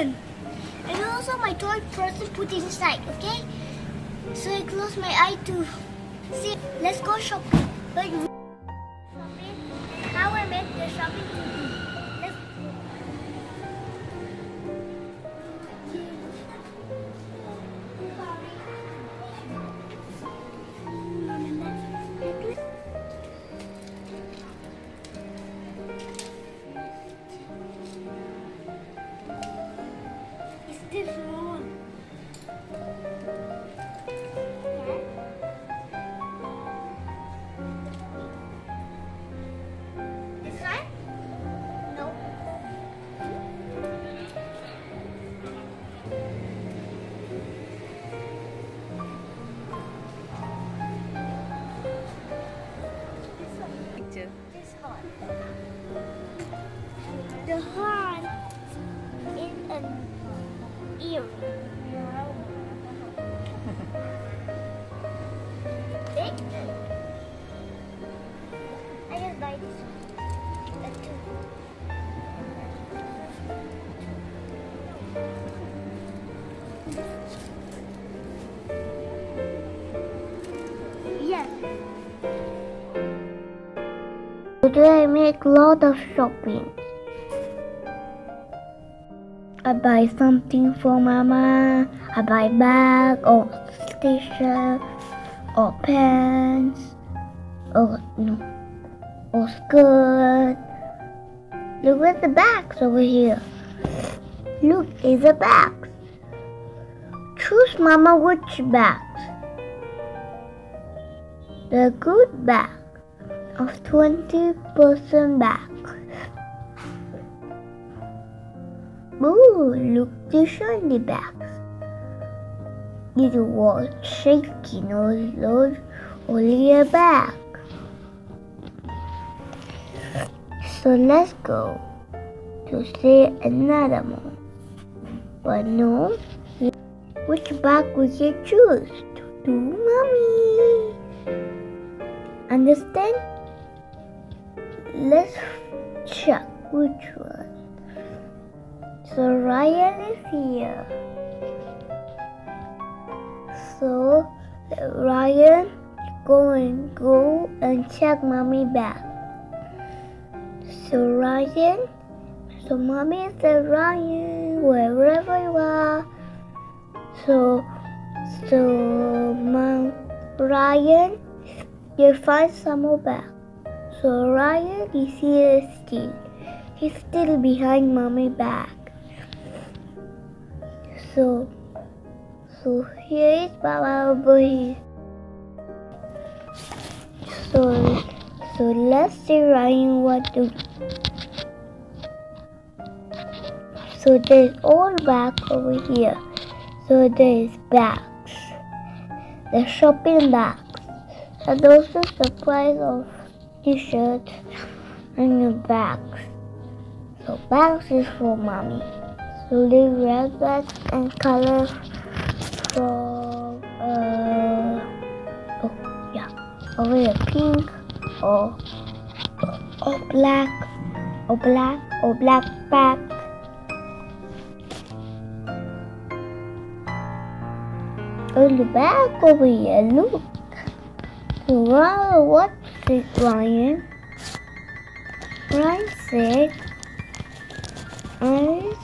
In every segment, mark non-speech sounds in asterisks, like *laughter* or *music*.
present. And also my toy present put inside, okay? So I close my eye to see. Let's go shopping. But shopping. How I make the shopping this wrong? Today I make lot of shopping. I buy something for mama. I buy bag or t-shirt or pants or no or skirt. Look at the bags over here. Look, is a bags. Choose mama which bags. The good bag of 20% back. Ooh, look the shiny bags. It was shaking all those only a bag. So let's go to see another one. But no, which bag would you choose? To do mommy. Understand? Let's check which one. So Raiyan is here. So Raiyan go and go and check mommy back. So Raiyan, so mommy said Raiyan, wherever you are. So so mom Raiyan, you find some more bag. So Raiyan is here still. He's still behind mommy back. So so here is Baba over here. So so let's see Raiyan what to So there's all back over here. So there's bags. The shopping bags. And also the price of t-shirts and the bags. So bags is for mommy. So the red bags and color from uh oh yeah over here pink or or black or black or black bag. On the back over here, look. Wow, what is Raiyan? Raiyan said, I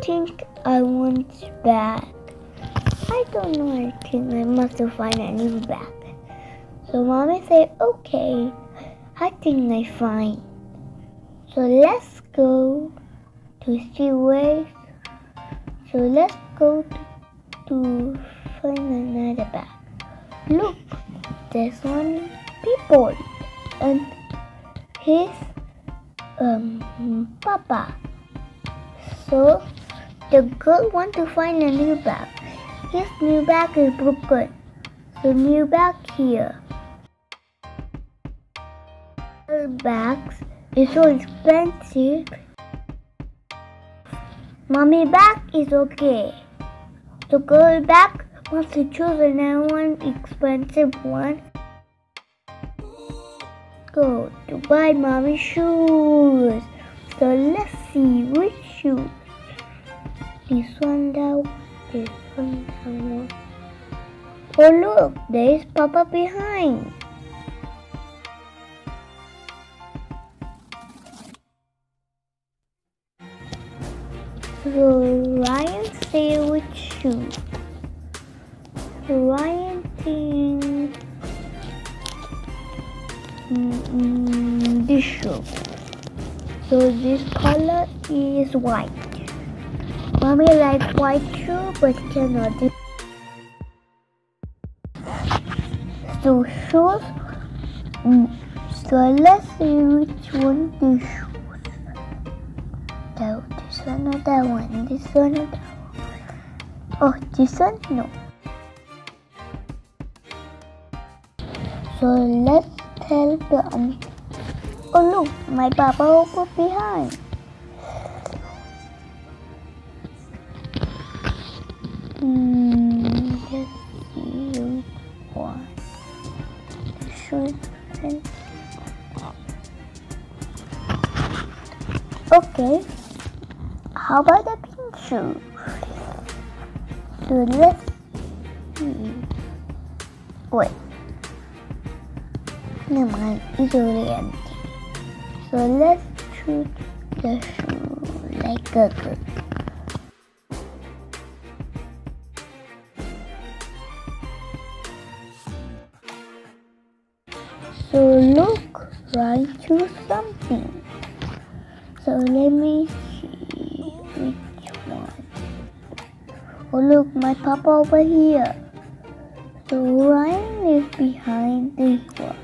think I want back. I don't know, I think I must find a new bag. So mommy said, okay, I think I find. So let's go to see where. So let's go to, to find another bag. Look, there's one people and his um papa. So the girl want to find a new bag. His new bag is broken. So new bag here. Girl bags is so expensive. Mommy bag is okay. The girl bag wants to choose another one expensive one. Go to buy mommy shoes. So let's see which shoes. This one, one, this one, one. Oh look, there is Papa behind. So Raiyan say which shoe? Raiyan thinks mm, this shoe. So this color is white. Mommy likes white shoe but cannot. So shoes. Mm, So let's see which one this shoes. No, this one or that one. This one or that one. Oh, this one? No. So let's tell the um, Oh look, my papa over behind. Hmm. Should Okay. How about the pink shoe? So let's So let's choose the shoe like a good. So look, right choose something. So let me see which one. Oh look, my papa over here. So Raiyan is behind this one.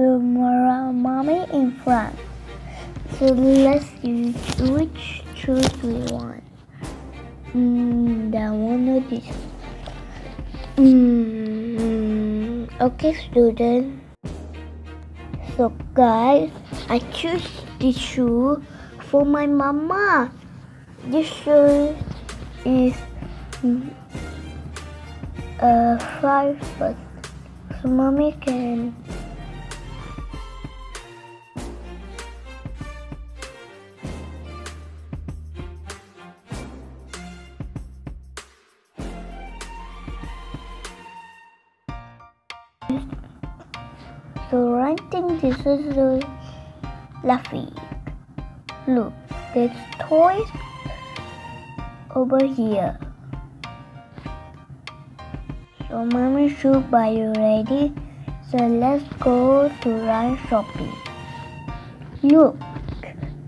Mara, mommy in front. So let's see which shoes we want. Mm, one or this. Mm, okay, student. So guys, I choose this shoe for my mama. This shoe is uh five foot. So mommy can So I think this is the Luffy. Look, there's toys over here. So mommy shoot, are you ready? So let's go to run shopping. Look,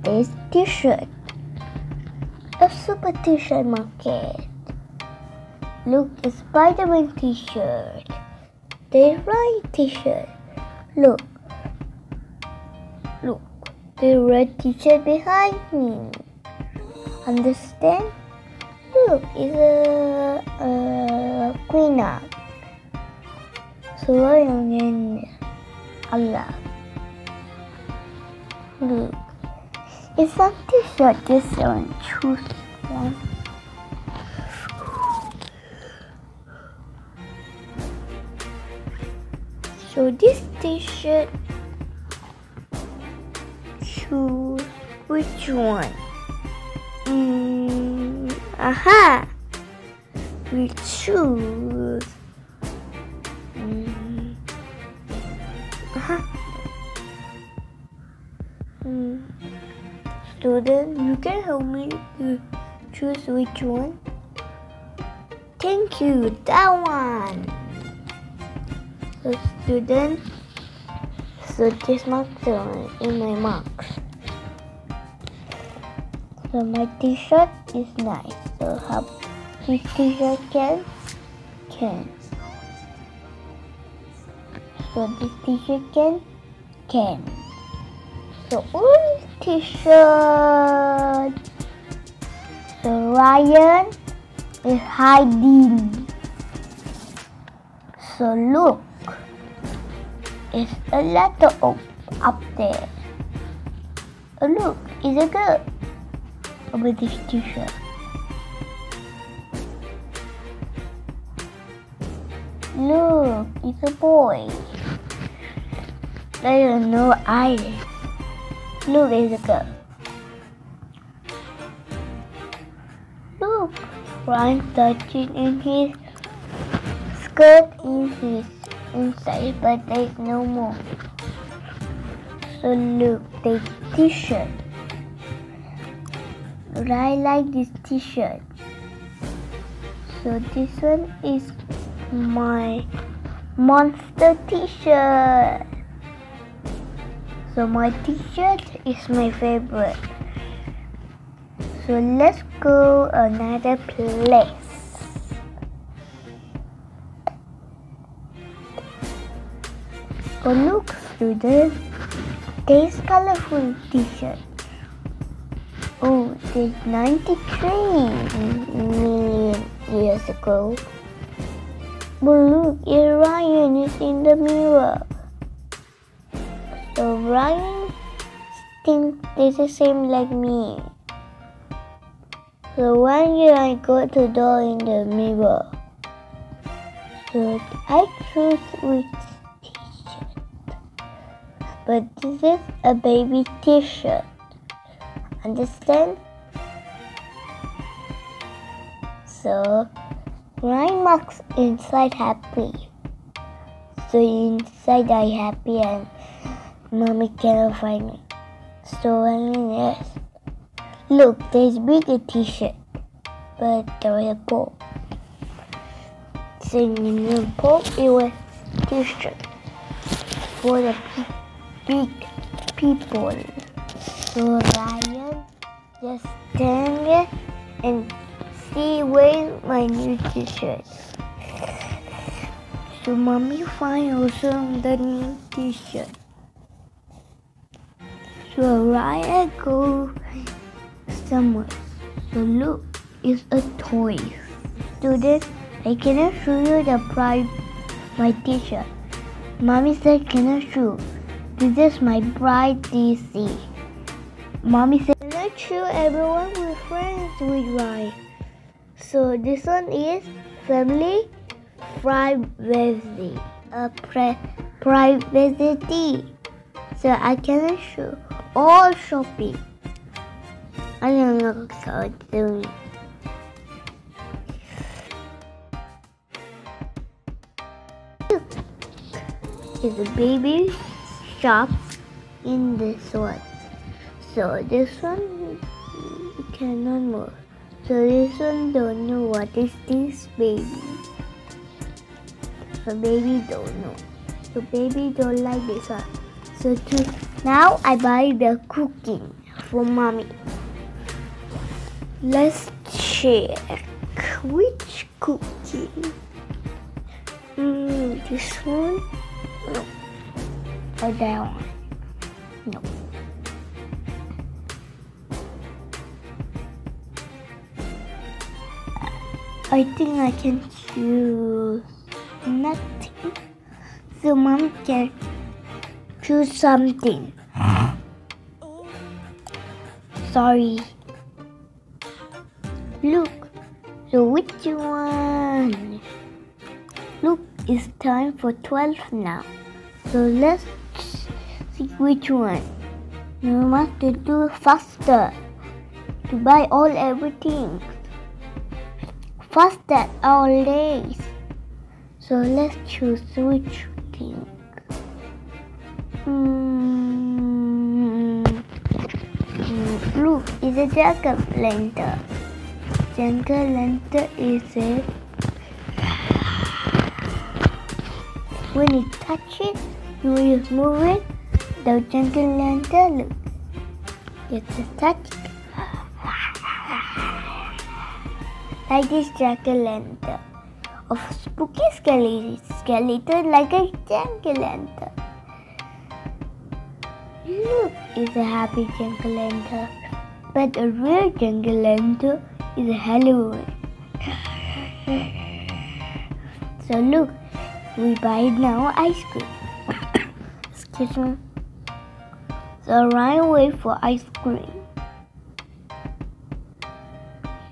this t-shirt. A super t-shirt market. Look, a Spider-Man t-shirt. The right t-shirt. Look. Look. The red t-shirt behind me. Understand? Look, it's a, a. So I'm in Allah. Look. It's a t-shirt. This one. Choose one. So this t-shirt choose which one? Mm, aha! We choose. Mm, aha. Mm. Student, you can help me to choose which one? Thank you, that one. So student, so this marks are in my marks. So my t-shirt is nice. So how this t-shirt can can. So this t-shirt can can. So all t-shirt. So Raiyan is hiding. So look. It's a letter up, up there. Oh, look, it's a girl over this t-shirt. Look, it's a boy. I don't know either. Look, it's a girl. Look, Raiyan touching in his skirt in his inside, but there's no more. So look, the t-shirt. I like this t-shirt. So this one is my monster t-shirt. So my t-shirt is my favorite. So let's go another place. Oh look students, there's colorful t-shirt. Oh, there's 93 million years ago. But look, Raiyan is in the mirror. So Raiyan thinks he's the same like me. So one year I got the doll in the mirror. So I choose which but this is a baby t-shirt. Understand? So, nine marks inside happy. So inside I happy and mommy cannot find me. So yes. Look, there's bigger t-shirt, but there was a pole. So in the pole, it was t-shirt for the people big people. So Raiyan just stand and see where my new t-shirt. So mommy find also the new t-shirt. So Raiyan go somewhere. So look, it's a toy. Student, I cannot show you the price my t-shirt. Mommy said cannot show. This is my bride DC. Mommy said, let's show everyone we're friends with Raiyan. So this one is family privacy. A pre privacy. So I can show all shopping. I don't know how it's doing. Is a baby shop in this one. So this one cannot move. So this one don't know what is this baby. So baby don't know. So baby don't like this one. So to, now I buy the cooking for mommy. Let's check which cookie. Mm, this one. Or one? No. I think I can choose nothing. So mom can choose something. Sorry. Look. So which one? Look, it's time for 12 now. So let's which one. You must do faster to buy all everything. Faster all days. So let's choose which thing. Mm, look, it's a jacket lantern. Jacket lantern is a when it, you just move it the jungle lantern look. It's a touch. Like this jungle lantern of spooky skeleton, skeleton like a jungle lantern. Look, it's a happy jungle lantern. But a real jungle lantern is a Halloween. so look, we buy now ice cream. *coughs* Excuse me. Raiyan wait for ice cream.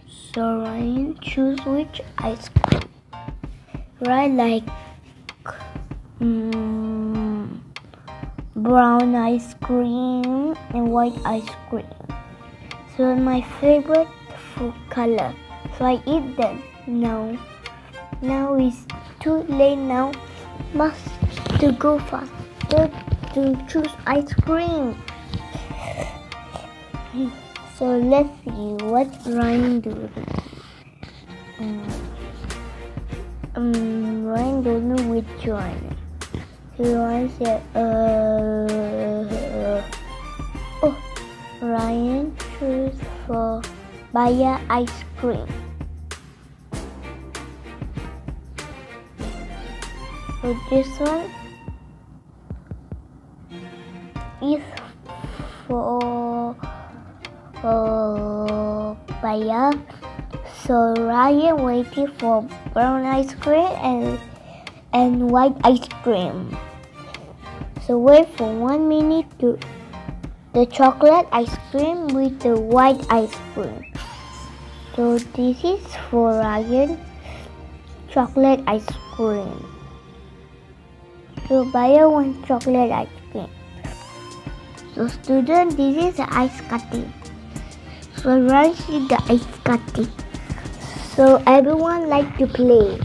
So Raiyan choose which ice cream. Raiyan like mm, brown ice cream and white ice cream. So my favorite food color. So I eat them. now. Now it's too late now. Must to go faster to choose ice cream. So let's see what Raiyan do. Um, um, Raiyan don't know which one. So Raiyan said, uh, oh, Raiyan choose for Baya ice cream. So this one is for uh, Baya. So Raiyan waiting for brown ice cream and and white ice cream. So wait for one minute to the chocolate ice cream with the white ice cream. So this is for Raiyan chocolate ice cream. So buy one chocolate ice. So student, this is the ice cutting. So Raiyan see the ice cutting. So everyone like to play.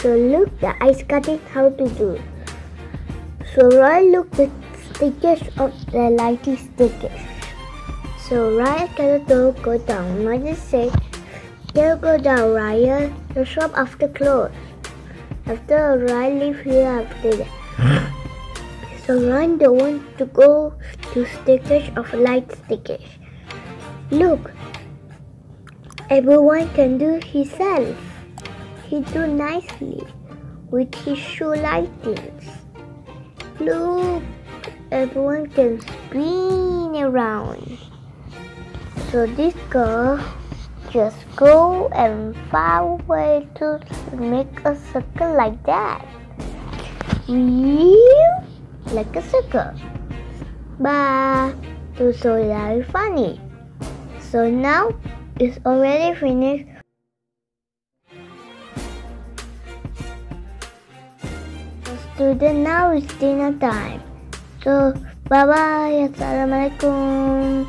So look the ice cutting how to do. So Raiyan look the stickers of the lighty stickers. So Raiyan cannot go down. Mother say, "Don't go down, Raiyan. The shop after close." After Raiyan leave here after that. So Raiyan don't want to go to stickers of light stickers. Look, everyone can do himself. He do nicely with his shoe lightings. Look, everyone can spin around. So this girl just go and find a way to make a circle like that. Wheel like a circle. But to so very funny. So now it's already finished. Student now it's dinner time. So bye bye. Assalamualaikum.